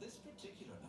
this particular